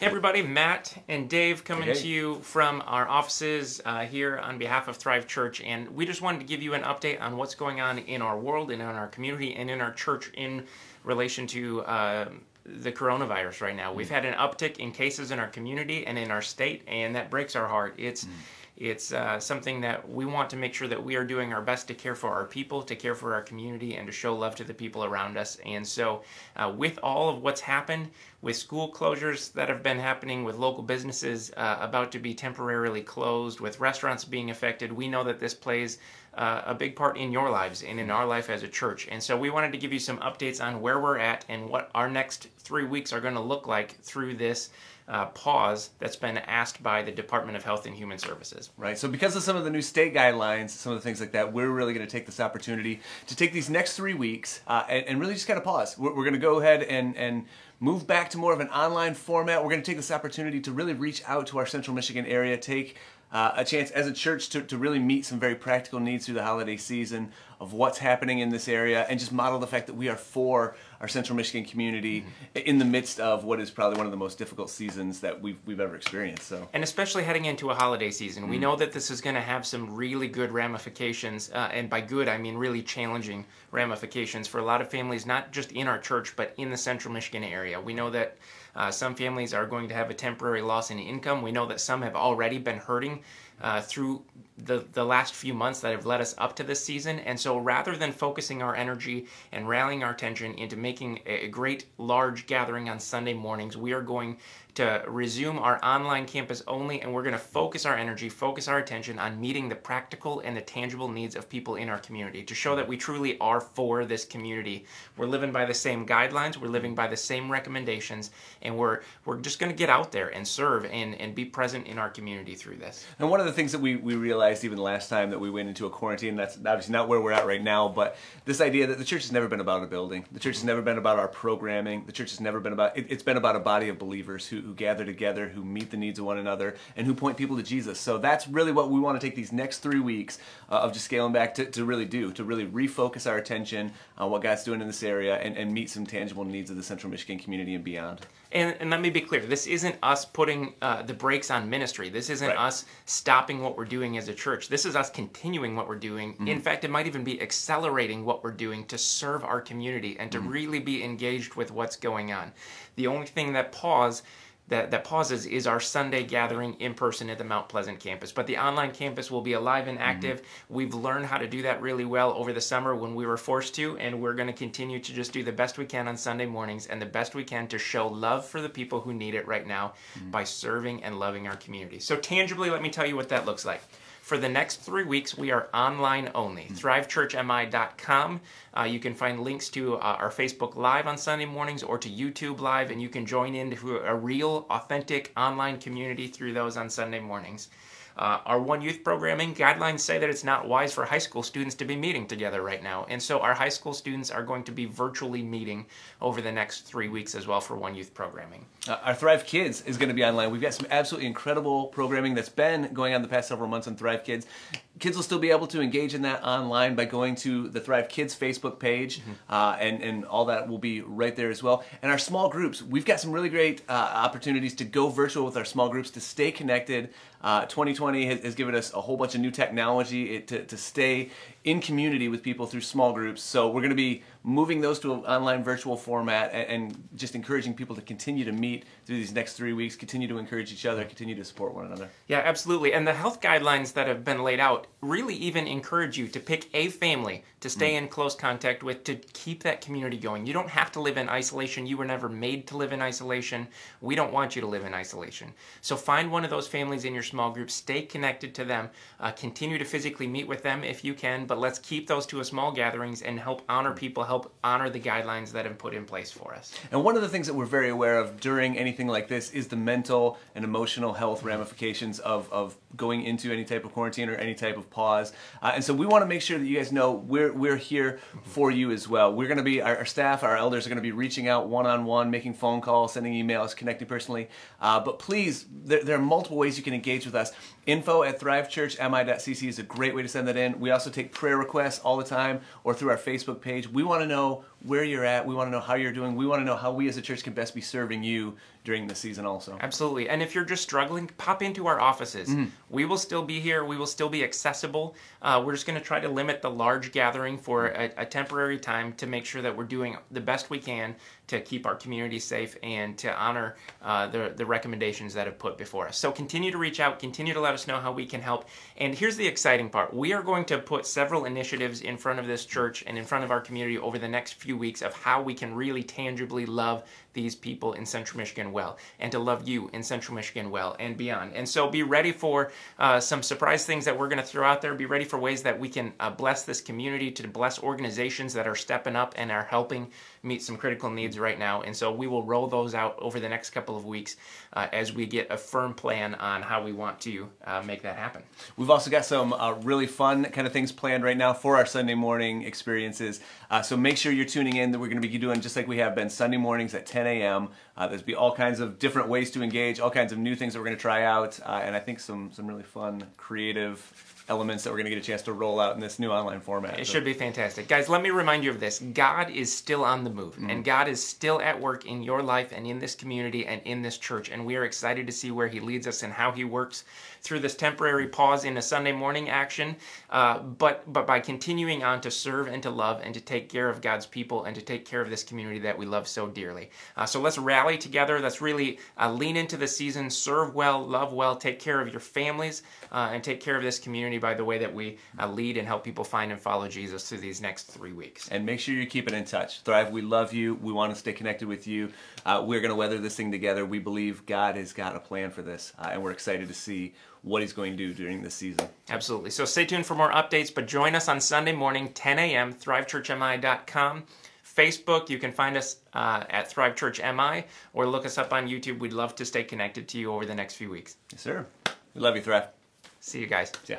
Hey everybody, Matt and Dave coming Hey. to you from our offices uh, here on behalf of Thrive Church, and we just wanted to give you an update on what's going on in our world and in our community and in our church in relation to uh, the coronavirus right now. We've had an uptick in cases in our community and in our state, and that breaks our heart. It's it's uh, something that we want to make sure that we are doing our best to care for our people, to care for our community, and to show love to the people around us. And so, uh, with all of what's happened, with school closures that have been happening, with local businesses uh, about to be temporarily closed, with restaurants being affected, we know that this plays uh, a big part in your lives and in our life as a church. And so, we wanted to give you some updates on where we're at and what our next three weeks are going to look like through this uh, pause that's been asked by the Department of Health and Human Services. Right. So because of some of the new state guidelines, some of the things like that, we're really going to take this opportunity to take these next three weeks uh, and, and really just kind of pause. We're, we're going to go ahead and and move back to more of an online format. We're going to take this opportunity to really reach out to our Central Michigan area, take uh, a chance as a church to, to really meet some very practical needs through the holiday season of what's happening in this area and just model the fact that we are for our Central Michigan community in the midst of what is probably one of the most difficult seasons that we've, we've ever experienced. So. And especially heading into a holiday season, we know that this is going to have some really good ramifications. Uh, and by good, I mean really challenging ramifications for a lot of families, not just in our church, but in the central Michigan area. We know that uh, some families are going to have a temporary loss in income. We know that some have already been hurting uh, through the, the last few months that have led us up to this season. And so rather than focusing our energy and rallying our attention into making a a great large gathering on Sunday mornings, we are going to resume our online campus only and we're going to focus our energy, focus our attention on meeting the practical and the tangible needs of people in our community to show that we truly are for this community. We're living by the same guidelines, we're living by the same recommendations, and we're we're just going to get out there and serve and, and be present in our community through this. And one of the things that we, we realized even last time that we went into a quarantine, that's obviously not where we're at right now, but this idea that the church has never been about a building. The church has never been about our programming. The church has never been about, it, it's been about a body of believers who, who gather together, who meet the needs of one another, and who point people to Jesus. So that's really what we want to take these next three weeks uh, of just scaling back to, to really do, to really refocus our attention on what God's doing in this area and, and meet some tangible needs of the Central Michigan community and beyond. And, and let me be clear, this isn't us putting uh, the brakes on ministry. This isn't Right. us stopping what we're doing as a church. This is us continuing what we're doing. In fact, it might even be accelerating what we're doing to serve our community and to really be engaged with what's going on. The only thing that pause that, that pauses is our Sunday gathering in person at the Mount Pleasant campus. But the online campus will be alive and mm-hmm. active. We've learned how to do that really well over the summer when we were forced to, and we're going to continue to just do the best we can on Sunday mornings and the best we can to show love for the people who need it right now mm-hmm. by serving and loving our community. So, tangibly, let me tell you what that looks like. For the next three weeks, we are online only. ThriveChurchMI.com. Uh, you can find links to uh, our Facebook Live on Sunday mornings or to YouTube Live, and you can join into a real, authentic online community through those on Sunday mornings. Uh, our One Youth programming guidelines say that it's not wise for high school students to be meeting together right now. And so our high school students are going to be virtually meeting over the next three weeks as well for One Youth programming. Uh, our Thrive Kids is going to be online. We've got some absolutely incredible programming that's been going on the past several months on Thrive Kids. Kids will still be able to engage in that online by going to the Thrive Kids Facebook page, uh, and and all that will be right there as well. And our small groups, we've got some really great uh, opportunities to go virtual with our small groups to stay connected. Uh, 2020 has, has given us a whole bunch of new technology it, to, to stay in community with people through small groups. So we're going to be moving those to an online virtual format and, and just encouraging people to continue to meet through these next three weeks, continue to encourage each other, continue to support one another. Yeah, absolutely. And the health guidelines that have been laid out really even encourage you to pick a family to stay in close contact with to keep that community going. You don't have to live in isolation. You were never made to live in isolation. We don't want you to live in isolation. So find one of those families in your small group, stay connected to them, uh, continue to physically meet with them if you can, but let's keep those to a small gatherings and help honor people, help honor the guidelines that have put in place for us. And one of the things that we're very aware of during anything like this is the mental and emotional health ramifications of, of going into any type of quarantine or any type of pause. Uh, and so we want to make sure that you guys know we're, we're here for you as well. We're going to be, our, our staff, our elders are going to be reaching out one on one, making phone calls, sending emails, connecting personally. Uh, but please, there, there are multiple ways you can engage with us. Info at thrivechurchmi.cc is a great way to send that in. We also take prayer requests all the time or through our Facebook page. We want to to know where you're at. We want to know how you're doing. We want to know how we as a church can best be serving you during the season also. Absolutely. And if you're just struggling, pop into our offices. Mm-hmm. We will still be here. We will still be accessible. Uh, we're just going to try to limit the large gathering for a, a temporary time to make sure that we're doing the best we can to keep our community safe and to honor uh, the, the recommendations that have put before us. So continue to reach out, continue to let us know how we can help. And here's the exciting part. We are going to put several initiatives in front of this church and in front of our community over the next few weeks of how we can really tangibly love these people in Central Michigan well and to love you in Central Michigan well and beyond. And so be ready for uh, some surprise things that we're going to throw out there. Be ready for ways that we can uh, bless this community, to bless organizations that are stepping up and are helping meet some critical needs right now. And so we will roll those out over the next couple of weeks uh, as we get a firm plan on how we want to uh, make that happen. We've also got some uh, really fun kind of things planned right now for our Sunday morning experiences. Uh, so make sure you're tuning in. That we're going to be doing just like we have been Sunday mornings at 10 a.m. Uh, there's be all kinds of different ways to engage, all kinds of new things that we're going to try out, uh, and I think some some really fun, creative elements that we're going to get a chance to roll out in this new online format. It So- should be fantastic. Guys, let me remind you of this. God is still on the move, and God is still at work in your life and in this community and in this church. And we are excited to see where He leads us and how He works through this temporary pause in a Sunday morning action. Uh, but, but by continuing on to serve and to love and to take care of God's people and to take care of this community that we love so dearly. Uh, so let's rally together. Let's really uh, lean into the season, serve well, love well, take care of your families, uh, and take care of this community by the way that we uh, lead and help people find and follow Jesus through these next three weeks. and make sure you're keeping in touch. Thrive, we love you. We want to stay connected with you. Uh, we're going to weather this thing together. We believe God has got a plan for this, uh, and we're excited to see what He's going to do during this season. Absolutely. So stay tuned for more updates, but join us on Sunday morning, 10 a.m., thrivechurchmi.com. Facebook, you can find us uh, at Thrive Church MI or look us up on YouTube. We'd love to stay connected to you over the next few weeks. Yes, sir. We love you, Thrive. See you guys. Yeah.